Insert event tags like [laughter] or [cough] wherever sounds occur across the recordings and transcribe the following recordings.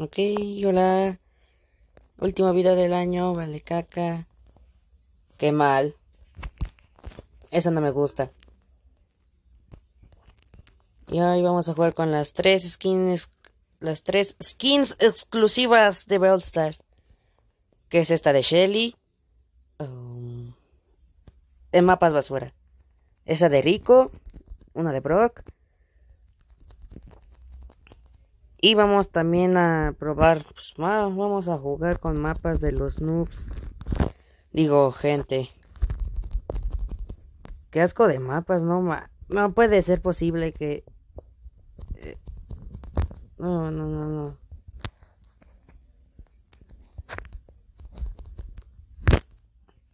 Ok, hola. Último video del año, vale caca. Qué mal. Eso no me gusta. Y hoy vamos a jugar con las tres skins. Las tres skins exclusivas de Brawl Stars. Que es esta de Shelly. Um, en mapas basura. Esa de Rico. Una de Brock. Y vamos también a probar. Pues, vamos a jugar con mapas de los noobs. Digo, gente. Qué asco de mapas, no No puede ser posible que. Eh, no, no, no, no.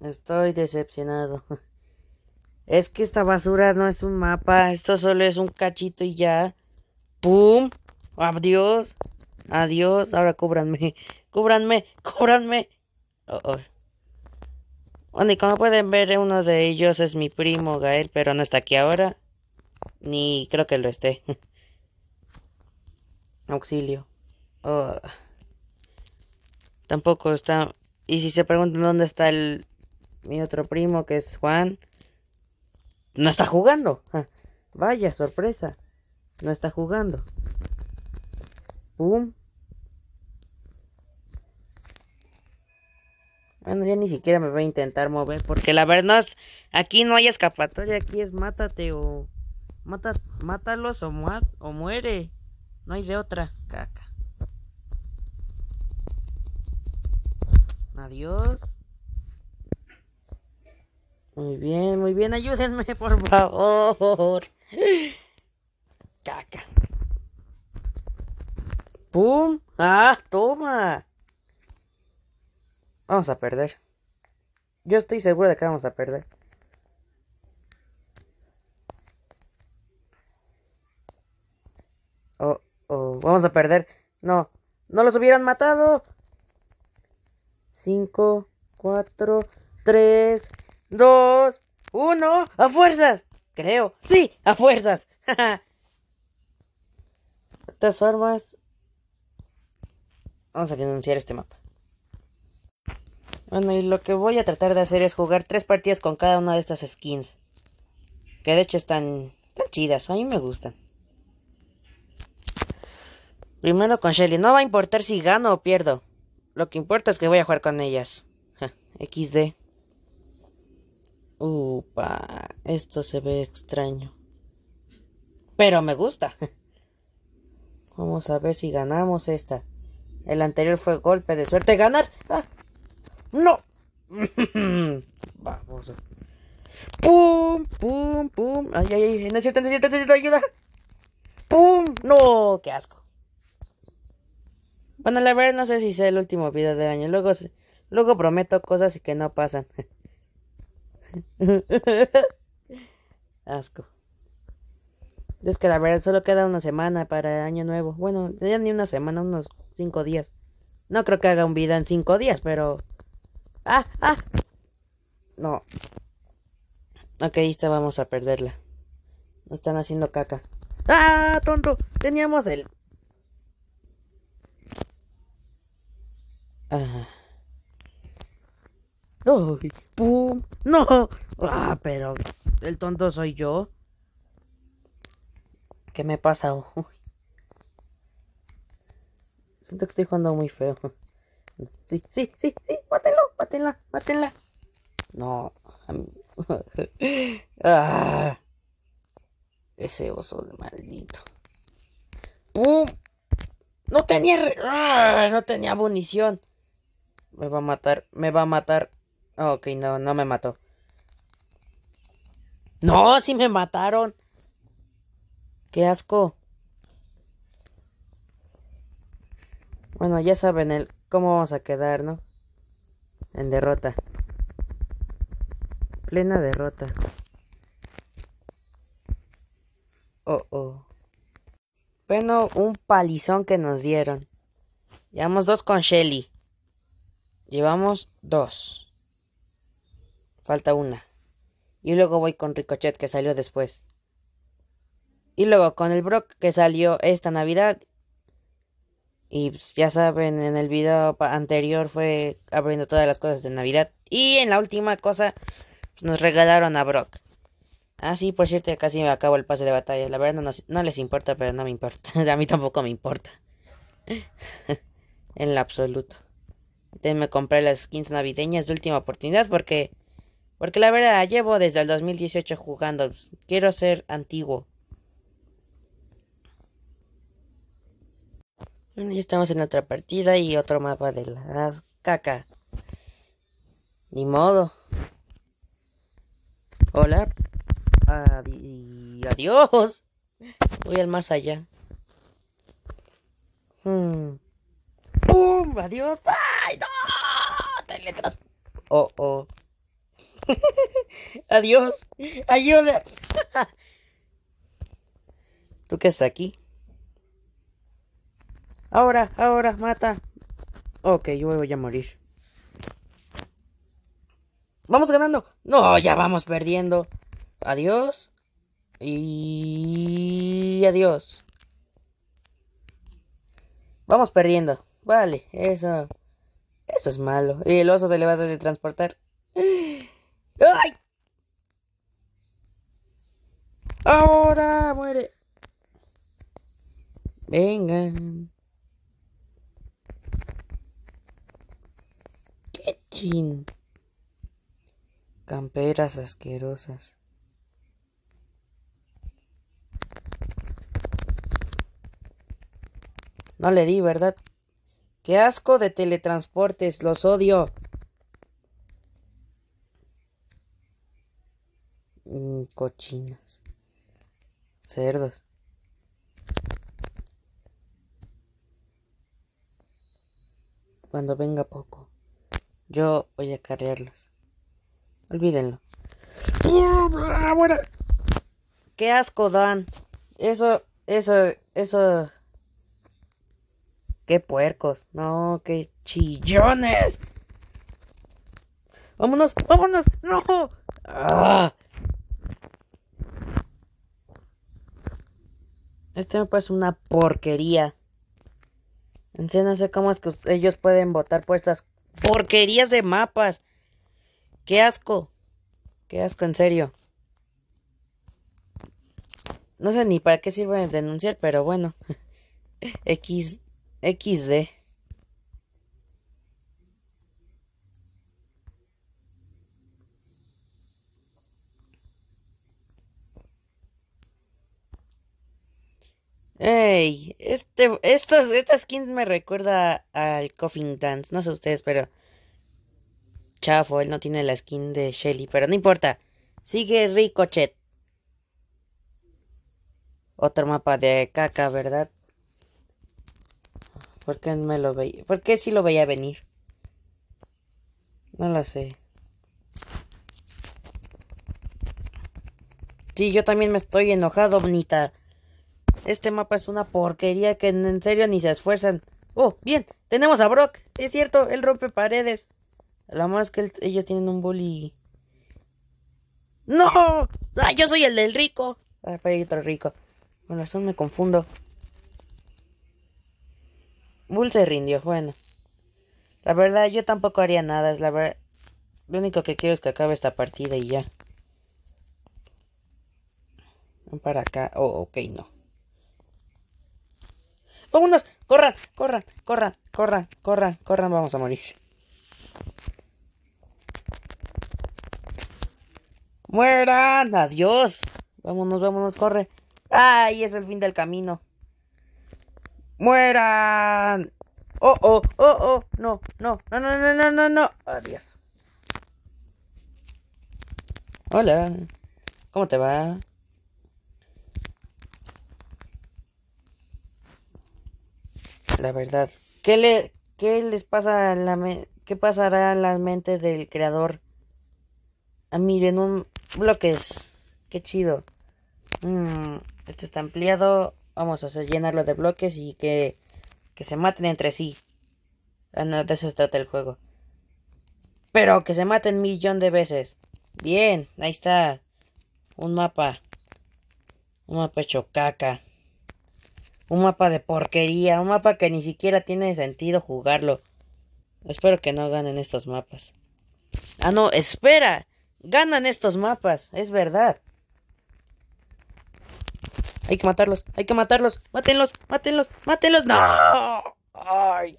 Estoy decepcionado. [laughs] Es que esta basura no es un mapa, esto solo es un cachito y ya. ¡Pum! Adiós. Adiós. Ahora cúbranme. Cúbranme. Cúbranme. Oh, oh. Bueno, y como pueden ver, uno de ellos es mi primo Gael, pero no está aquí ahora. Ni creo que lo esté. [laughs] Auxilio. Oh. Tampoco está. Y si se preguntan dónde está el mi otro primo, que es Juan, no está jugando. Vaya sorpresa. No está jugando. Bueno, ya ni siquiera me voy a intentar mover porque la verdad aquí no hay escapatoria, aquí es mátate o mata, mátalos o, o muere. No hay de otra, caca. Adiós. Muy bien, muy bien, ayúdenme, por favor. [laughs] Caca. ¡Pum! ¡Ah, toma! Vamos a perder. Yo estoy seguro de que vamos a perder. Oh, oh, vamos a perder. No, no los hubieran matado. Cinco, cuatro, tres, dos, uno, a fuerzas. Creo. Sí, a fuerzas. [laughs] de todas formas, vamos a denunciar este mapa. Bueno, y lo que voy a tratar de hacer es jugar tres partidas con cada una de estas skins. Que de hecho están, chidas, a mí me gustan. Primero con Shelly. No va a importar si gano o pierdo. Lo que importa es que voy a jugar con ellas. XD. Upa, esto se ve extraño. Pero me gusta. [laughs] Vamos a ver si ganamos esta. El anterior fue golpe de suerte. ¡Ganar! ¡Ah! ¡No! [laughs] Vamos. ¡Pum! ¡Pum! ¡Pum! ¡Ay, ay, ay! Necesito, necesito, necesito ayuda. ¡Pum! ¡No! ¡Qué asco! Bueno, la verdad no sé si sea el último video del año. Luego, luego prometo cosas y que no pasan. [laughs] Asco. Es que la verdad solo queda una semana para el año nuevo. Bueno, ya ni una semana, unos cinco días. No creo que haga un video en cinco días, pero... ¡Ah! ¡Ah! No. Ok, esta vamos a perderla. Nos están haciendo caca. ¡Ah, tonto! Teníamos el... Ah. ¡Uy! ¡Pum! ¡No! ¡Ah, pero el tonto soy yo! ¿Qué me pasa? Uy. Siento que estoy jugando muy feo. [laughs] Sí, sí, sí, sí, mátenlo, mátenla, mátenla. No. [laughs] ah, ese oso de maldito. ¡Pum! No tenía... Ah, no tenía munición. Me va a matar, me va a matar. ok, no, no me mató. No, sí me mataron. Qué asco. Bueno, ya saben el cómo vamos a quedar, ¿no? En derrota. Plena derrota. Oh, oh. Bueno, un palizón que nos dieron. Llevamos dos con Shelly. Llevamos dos. Falta una. Y luego voy con Ricochet que salió después. Y luego con el Brock que salió esta Navidad. Y pues, ya saben, en el video anterior fue abriendo todas las cosas de Navidad. Y en la última cosa, pues, nos regalaron a Brock. Ah, sí, por cierto, casi me acabo el pase de batalla. La verdad no, no les importa, pero no me importa. [laughs] a mí tampoco me importa. [laughs] en lo absoluto. Me compré las skins navideñas de última oportunidad porque... Porque la verdad, llevo desde el 2018 jugando. Quiero ser antiguo. Ya estamos en otra partida y otro mapa de la caca. Ni modo. Hola. adiós. Voy al más allá. Hmm. ¡Pum! ¡Adiós! ¡Ay, no! Teletras. Oh, oh. [laughs] Adiós. Ayuda. [laughs] ¿Tú qué estás aquí? Ahora, ahora, mata. Ok, yo voy a morir. Vamos ganando. No, ya vamos perdiendo. Adiós. Y adiós. Vamos perdiendo. Vale, eso. Eso es malo. Y el oso se le va a teletransportar. ¡Ay! Ahora muere. Vengan. Camperas asquerosas. No le di, ¿verdad? ¡Qué asco de teletransportes! ¡Los odio! Mm, cochinas. Cerdos. Cuando venga poco. Yo voy a carrearlos. Olvídenlo. ¡Qué asco dan! Eso, eso, eso. ¡Qué puercos! No, qué chillones. ¡Vámonos! ¡Vámonos! ¡No! ¡Ah! Este me parece una porquería. En no sé cómo es que ellos pueden votar por estas porquerías de mapas. Qué asco. Qué asco, en serio. No sé ni para qué sirve denunciar, pero bueno. [laughs] X, XD. Ey, este, estos, esta skin me recuerda al Coffin Dance. No sé ustedes, pero. Chafo, él no tiene la skin de Shelly, pero no importa. Sigue Ricochet. Otro mapa de caca, ¿verdad? ¿Por qué me lo veía? ¿Por qué sí lo veía venir? No lo sé. Sí, yo también me estoy enojado, bonita. Este mapa es una porquería que en serio ni se esfuerzan. Oh, bien, tenemos a Brock. es cierto, él rompe paredes. La más que ellos tienen un bully. ¡No! ¡Ah, yo soy el del rico! Ah, pero hay otro rico. Con razón me confundo. Bull se rindió, bueno. La verdad, yo tampoco haría nada. Es la verdad. Lo único que quiero es que acabe esta partida y ya. Para acá. Oh, ok, no. ¡Vámonos! ¡Corran! ¡Corran! ¡Corran! ¡Corran! ¡Corran! ¡Corran! Vamos a morir. ¡Mueran! ¡Adiós! Vámonos, vámonos, corre. ¡Ay! Es el fin del camino. ¡Mueran! ¡Oh, oh, oh, oh! No, no, no, no, no, no, no, no. Adiós. Hola. ¿Cómo te va? La verdad. ¿Qué, le, qué les pasa a la qué pasará en la mente del creador? Ah, miren, un bloques. Qué chido. Mm, este está ampliado. Vamos a hacer, llenarlo de bloques y que, que se maten entre sí. Ah, de eso trata el juego. Pero que se maten un millón de veces. Bien, ahí está. Un mapa. Un mapa hecho caca. Un mapa de porquería, un mapa que ni siquiera tiene sentido jugarlo. Espero que no ganen estos mapas. Ah, no, espera. Ganan estos mapas, es verdad. Hay que matarlos, hay que matarlos. Mátenlos, mátenlos, mátenlos. No. Ay.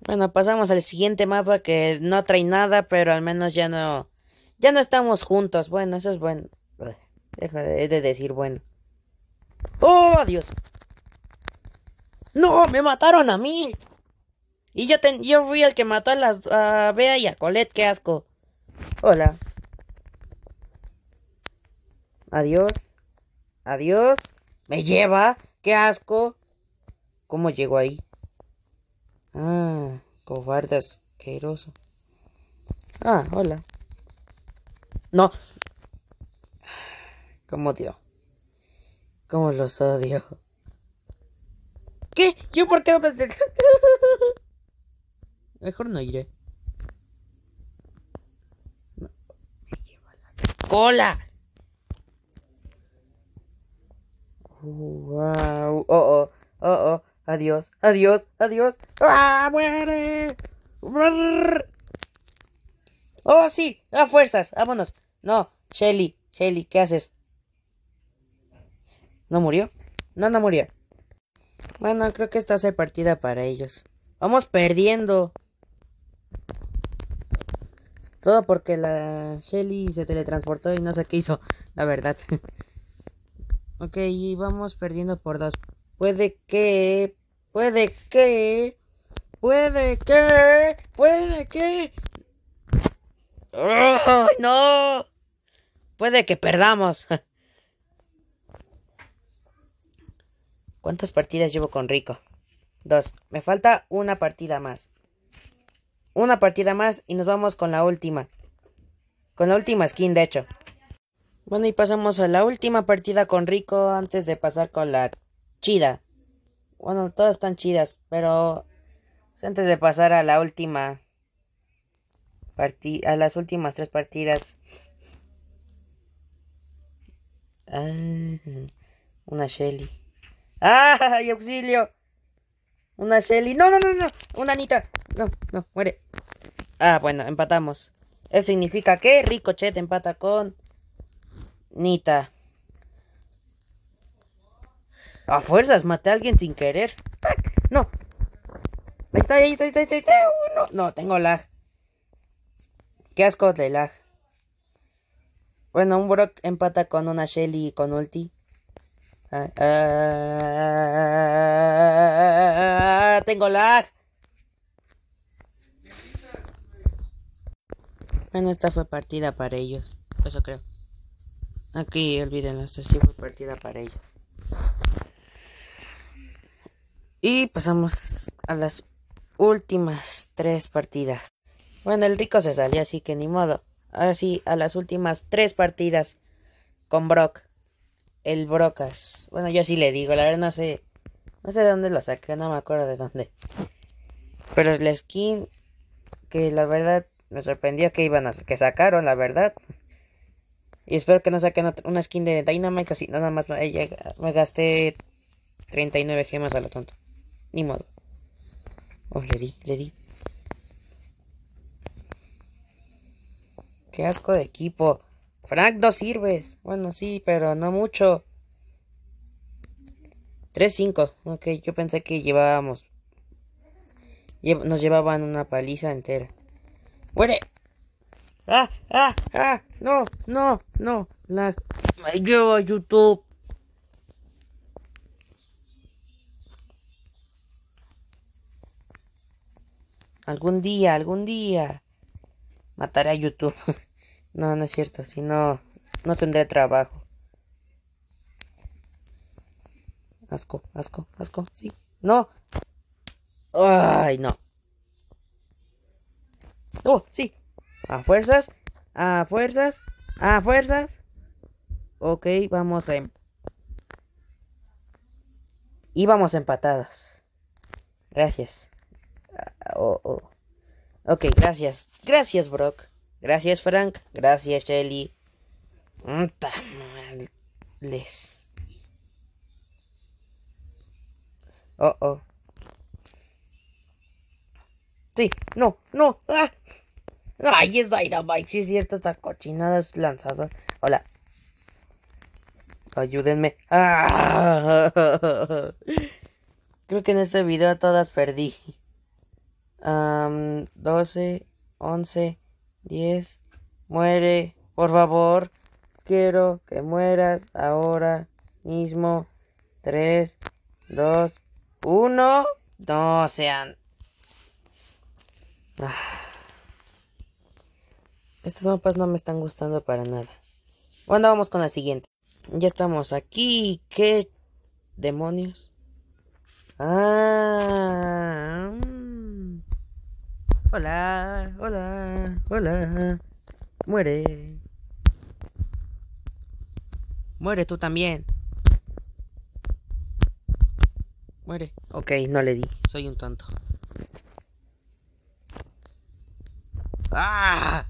Bueno, pasamos al siguiente mapa que no trae nada, pero al menos ya no... Ya no estamos juntos. Bueno, eso es bueno. Deja de, de decir bueno. ¡Oh, Dios! ¡No! ¡Me mataron a mí! Y yo, ten, yo fui el que mató a las a Bea y a Colette, qué asco. Hola. Adiós. Adiós. Me lleva. Qué asco. ¿Cómo llegó ahí? Ah, cobarde asqueroso. Ah, hola. No. ¿Cómo dio? ¿Cómo los odio? ¿Qué? ¿Yo por qué no [laughs] Mejor no iré. No. ¡Cola! Wow. Oh, oh, oh, oh. Adiós, adiós, adiós. ¡Ah, muere! Oh, sí, a fuerzas, vámonos. No, Shelly, Shelly, ¿qué haces? ¿No murió? No, no murió. Bueno, creo que esta es partida para ellos. Vamos perdiendo. Todo porque la Shelly se teletransportó y no sé qué hizo, la verdad. [laughs] ok, y vamos perdiendo por dos. Puede que... Puede que... Puede que... Puede que... ¡Oh, no! Puede que perdamos. [laughs] ¿Cuántas partidas llevo con Rico? Dos. Me falta una partida más una partida más y nos vamos con la última. Con la última skin, de hecho. Bueno, y pasamos a la última partida con Rico antes de pasar con la chida. Bueno, todas están chidas, pero antes de pasar a la última a las últimas tres partidas. Ah, una Shelly. ¡Ay, auxilio! Una Shelly. No, no, no, no. Una Anita. No, no, muere. Ah, bueno, empatamos. Eso significa que Ricochet empata con Nita. A fuerzas, maté a alguien sin querer. No. Ahí está, ahí está, ahí está, está. No, no, tengo lag. Qué asco de lag. Bueno, un Brock empata con una Shelly y con ulti. Ah, tengo lag. Bueno, esta fue partida para ellos. Eso creo. Aquí olvídenlo, esta sí fue partida para ellos. Y pasamos a las últimas tres partidas. Bueno, el rico se salió, así que ni modo. Ahora sí, a las últimas tres partidas con Brock. El Brocas. Bueno, yo sí le digo, la verdad no sé. No sé de dónde lo saqué, no me acuerdo de dónde. Pero la skin que la verdad me sorprendió que iban a que sacaron, la verdad. Y espero que no saquen una skin de Dynamite, así nada más me, me gasté 39 gemas a la tonta. Ni modo. Oh, le di, le di. Qué asco de equipo. Frank, no sirves. Bueno, sí, pero no mucho. 3-5. Ok, yo pensé que llevábamos. Nos llevaban una paliza entera. ¡Muere! ¡Ah! ¡Ah! ¡Ah! ¡No! ¡No! ¡No! La... Me llevo a YouTube. Algún día, algún día. Mataré a YouTube. [laughs] no, no es cierto. Si no, no tendré trabajo. Asco, asco, asco. Sí. No. Ay, no. Oh, sí. A fuerzas. A fuerzas. A fuerzas. Ok, vamos a... Em- y vamos empatados. Gracias. Ah, oh, oh. Ok, gracias. Gracias, Brock. Gracias, Frank. Gracias, Shelly. Les. Oh, oh. Sí, no, no. ¡Ah! Ay, es Dynamite. Sí, es cierto, esta cochinada es lanzada. Hola. Ayúdenme. ¡Ah! [laughs] Creo que en este video todas perdí. Um, 12, 11, 10. Muere, por favor. Quiero que mueras ahora mismo. 3, 2, 1. No sean. Estos mapas no me están gustando para nada. Bueno, vamos con la siguiente. Ya estamos aquí. ¿Qué demonios? Ah. Hola, hola, hola. Muere. Muere tú también. Muere. Ok, no le di. Soy un tonto. ¡Ah!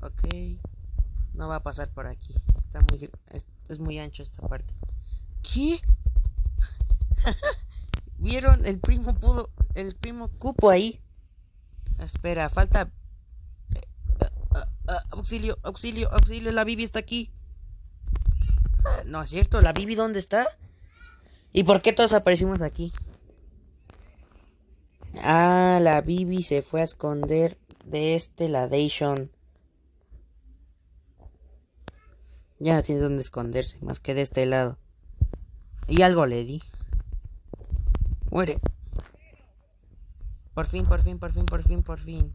Ok. No va a pasar por aquí. Está muy... Es, es muy ancho esta parte. ¿Qué? [laughs] ¿Vieron? El primo pudo... El primo cupo ahí. Espera, falta... auxilio, auxilio, auxilio. La Bibi está aquí. No es cierto. ¿La Bibi dónde está? ¿Y por qué todos aparecimos aquí? Ah, la Bibi se fue a esconder de este ladation. Ya no tiene dónde esconderse, más que de este lado. Y algo le di. Muere. Por fin, por fin, por fin, por fin, por fin.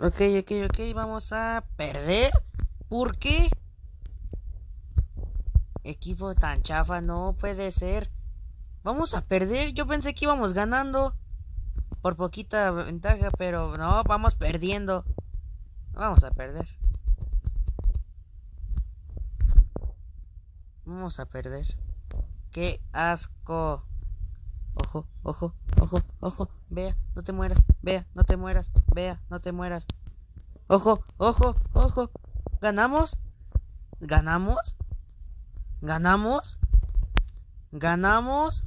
Ok, ok, ok, vamos a perder. ¿Por qué? Equipo tan chafa, no puede ser. Vamos a perder. Yo pensé que íbamos ganando. Por poquita ventaja, pero no, vamos perdiendo. Vamos a perder. Vamos a perder. ¡Qué asco! Ojo, ojo, ojo, ojo. Vea, no te mueras. Vea, no te mueras. Vea, no te mueras. Ojo, ojo, ojo. ¿Ganamos? ¿Ganamos? ¿Ganamos? ¿Ganamos?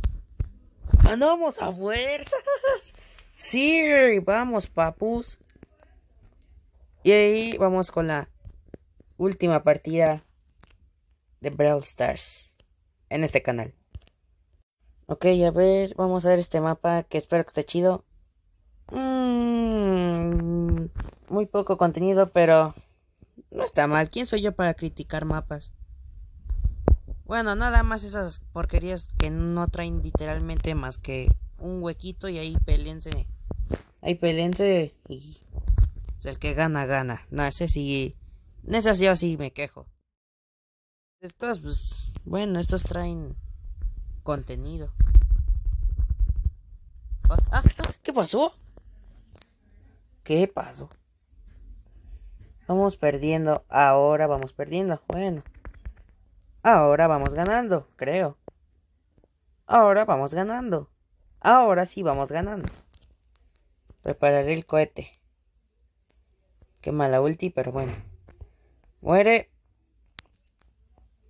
¡Ganamos a fuerzas! [laughs] Sí, vamos, papus. Y ahí vamos con la última partida de Brawl Stars en este canal. Ok, a ver, vamos a ver este mapa que espero que esté chido. Mm, muy poco contenido, pero no está mal. ¿Quién soy yo para criticar mapas? Bueno, nada más esas porquerías que no traen literalmente más que un huequito y ahí pelense. Ahí pelense y pues, el que gana, gana. No, ese sí. En ese sí, sí me quejo. Estos, pues, bueno, estos traen contenido. Ah, ah, ¿Qué pasó? ¿Qué pasó? Vamos perdiendo. Ahora vamos perdiendo. Bueno. Ahora vamos ganando, creo. Ahora vamos ganando. Ahora sí vamos ganando. Prepararé el cohete. Qué mala ulti, pero bueno. Muere.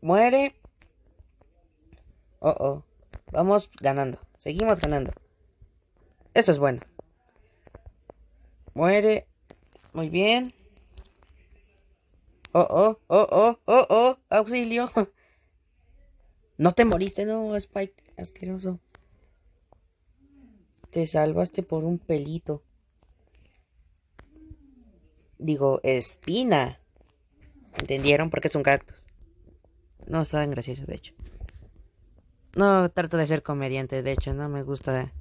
Muere. Oh, oh. Vamos ganando. Seguimos ganando. Eso es bueno. Muere. Muy bien. Oh, oh, oh, oh, oh, oh. Auxilio. [laughs] No te moriste, no, Spike. Asqueroso. Te salvaste por un pelito. Digo, espina. ¿Entendieron? Porque es un cactus. No saben gracioso, de hecho. No trato de ser comediante, de hecho, no me gusta.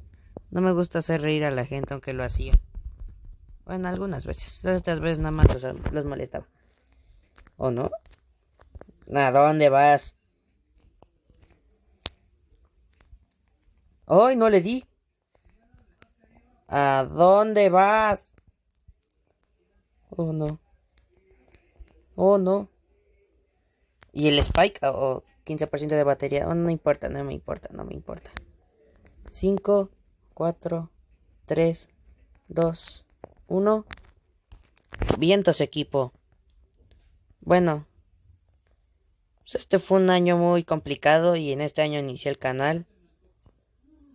No me gusta hacer reír a la gente, aunque lo hacía. Bueno, algunas veces. Otras veces nada más los, molestaba. ¿O no? ¿A dónde vas? ¡Ay, no le di! ¿A dónde vas? Oh, no. Oh, no. ¿Y el spike? ¿O 15% de batería? Oh, no importa, no me importa, no me importa. 5, 4, 3, 2, 1. Vientos, equipo. Bueno. Pues este fue un año muy complicado y en este año inicié el canal.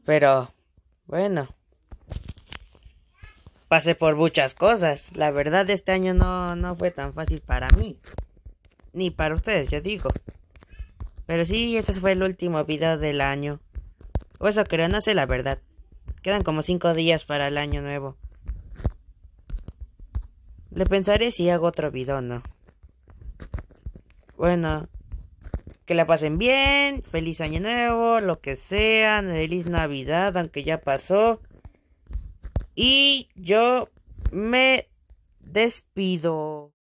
Pero, bueno. Pasé por muchas cosas. La verdad, este año no, no fue tan fácil para mí. Ni para ustedes, yo digo. Pero sí, este fue el último video del año. O eso creo, no sé la verdad. Quedan como cinco días para el año nuevo. Le pensaré si hago otro video, ¿no? Bueno, que la pasen bien, feliz año nuevo, lo que sea, feliz Navidad, aunque ya pasó. Y yo me despido.